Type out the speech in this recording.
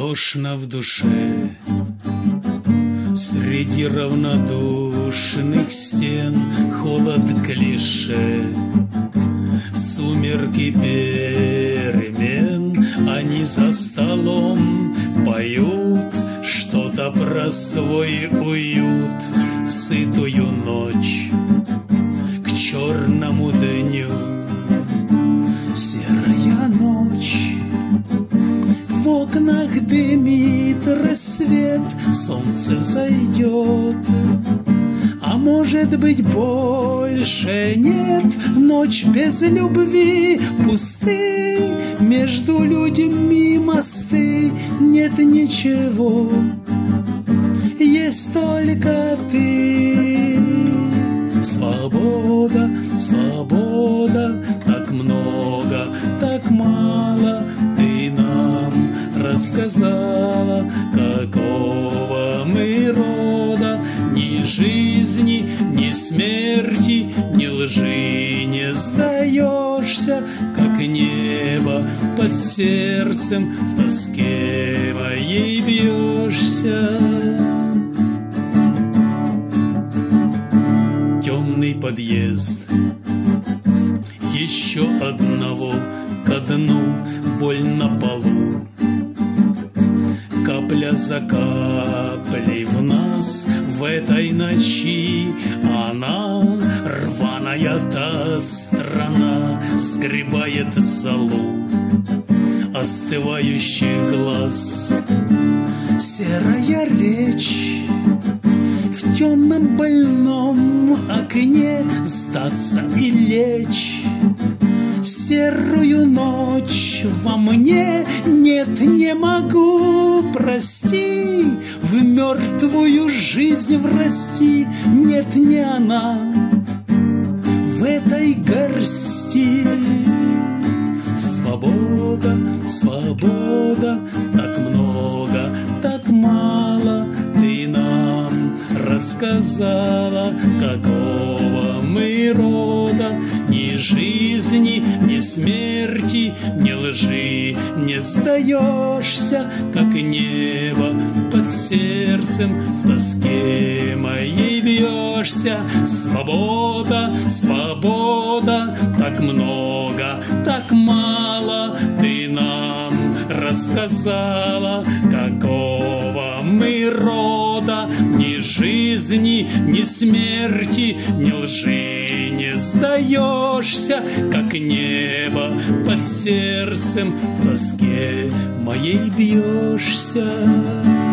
Тошно в душе. Среди равнодушных стен Холод клише. Сумерки перемен Они за столом поют. Что-то про свой уют В сытую ночь окнах дымит рассвет Солнце взойдет. А может быть больше нет? Ночь без любви пусты Между людьми мосты Нет ничего. Есть только ты. Свобода, свобода рассказала Какого мы рода? Ни жизни, ни смерти, ни лжи не сдаешься, как небо под сердцем в тоске моей бьешься. Темный подъезд. Еще одного ко дну боль на полу за каплей в нас в этой ночи Она, рваная та страна, сгребает залу остывающих глаз. Серая речь в темном больном окне сдаться и лечь серую ночь во мне нет, не могу, прости, в мертвую жизнь врасти, нет, не она в этой горсти. Свобода, свобода, так много, так мало ты нам рассказала, какого мы рода, ни жизни, ни смерти, ни лжи не сдаешься, как небо под сердцем в тоске моей бьешься. Свобода, свобода, так много, так мало ты нам рассказала, какого мы рода, ни жизни, ни смерти, ни лжи не сдаешься, как небо под сердцем в тоске моей бьешься.